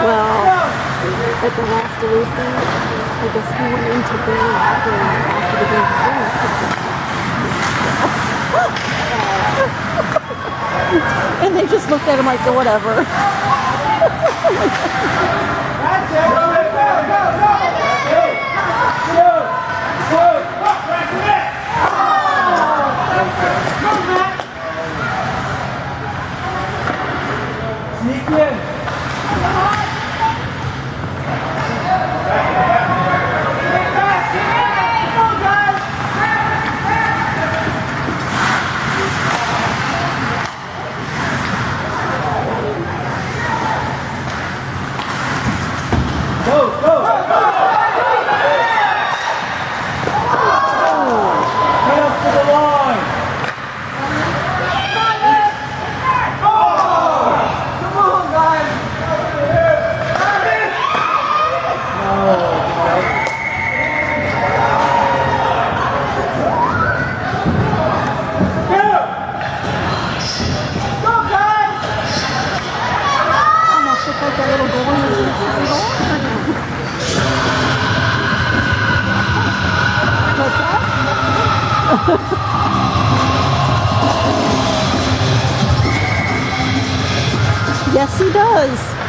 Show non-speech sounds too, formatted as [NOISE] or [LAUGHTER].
Well, at the last Duluth thing, I guess he went into the after, after the game was And they just looked at him like, whatever. [LAUGHS] Go, go, go! Yes, he does.